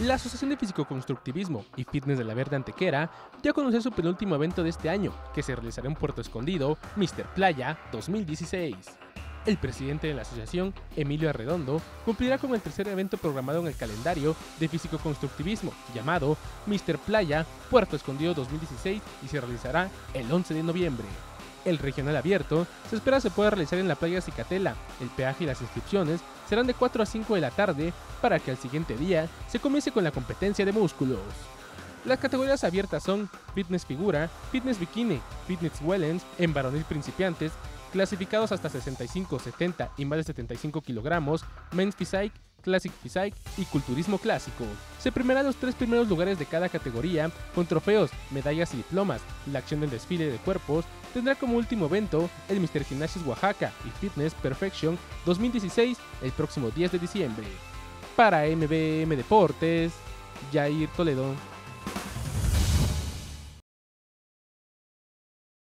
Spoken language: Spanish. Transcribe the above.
La Asociación de Físico-Constructivismo y Fitness de la Verde Antequera ya conoció su penúltimo evento de este año, que se realizará en Puerto Escondido, Mr. Playa 2016. El presidente de la asociación, Emilio Arredondo, cumplirá con el tercer evento programado en el calendario de físico-constructivismo, llamado Mr. Playa Puerto Escondido 2016 y se realizará el 11 de noviembre. El regional abierto se espera se pueda realizar en la playa Cicatela. El peaje y las inscripciones serán de 4 a 5 de la tarde para que al siguiente día se comience con la competencia de músculos. Las categorías abiertas son Fitness Figura, Fitness Bikini, Fitness Wellens en varonil principiantes, clasificados hasta 65, 70 y más de 75 kilogramos, Men's Physique, Classic Physique y Culturismo Clásico. Se premiarán los tres primeros lugares de cada categoría con trofeos, medallas y diplomas. La acción del desfile de cuerpos tendrá como último evento el Mr. Gimnasios Oaxaca y Fitness Perfection 2016 el próximo 10 de diciembre. Para MBM Deportes, Jair Toledo.